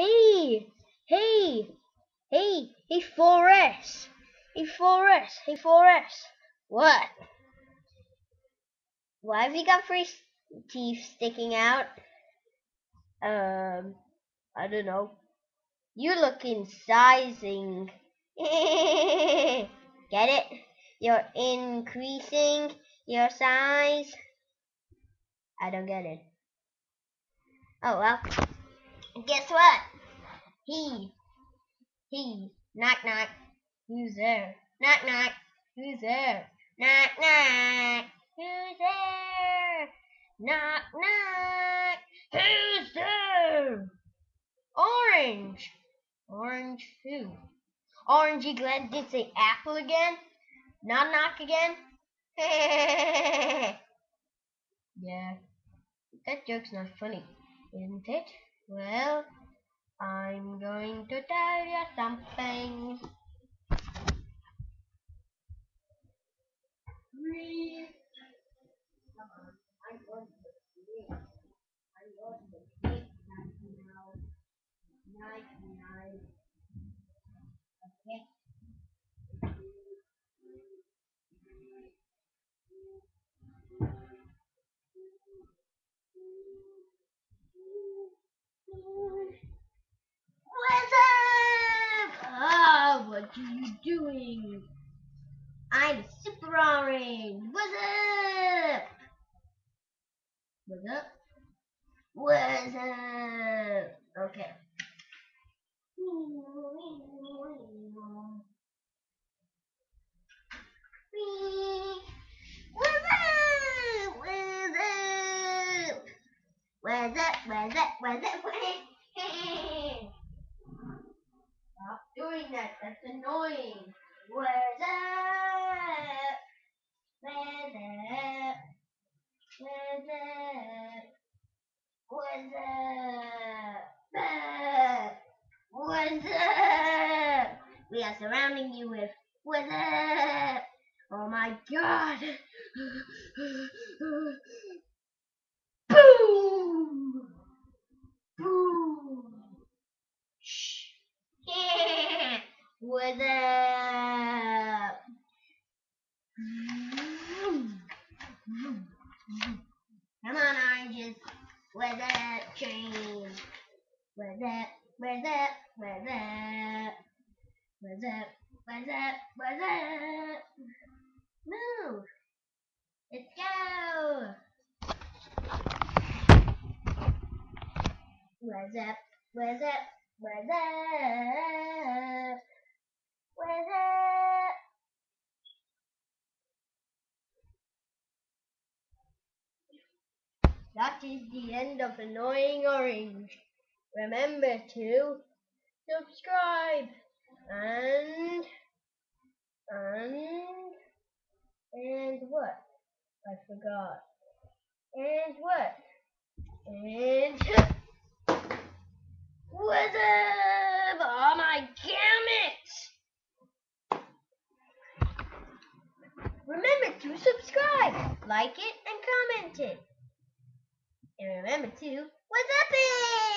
Hey, hey, hey, hey, 4S. Hey, 4S. Hey, 4S. What? Why have you got three teeth sticking out? Um, I don't know. You look incising. Get it? You're increasing your size. I don't get it. Oh well. Guess what? He. He. Knock knock. Who's there? Knock knock. Who's there? Knock knock. Who's there? Knock knock. Who's there? Orange. Orange who? Orangey Glenn did say apple again? Knock knock again? yeah. That joke's not funny, isn't it? Well, I'm going to tell you something. Breathe. On, I'm going to sleep. I'm going to sleep now. Night, night. Okay. What's up? Ah, what are you doing? I'm super orange. What's up? What's up? What's up? Okay. What's up? What's up? What's up? What's up? What's up? Doing that. That's annoying. What's up? What's up? What's up? What's up? What's up? We are surrounding you with what's up? Oh my god! Boom! Boom! Shh! What's up? Come on, oranges. Up, train? What's up? What's up? What's up? What's up? What's up? What's up? Move! Let's go! What's up? What's up? What's up? What's up? That is the end of Annoying Orange. Remember to subscribe and and and what? I forgot. And what? And up? Oh my damn it! Remember to subscribe, like it, and comment it. And remember to, what's up it?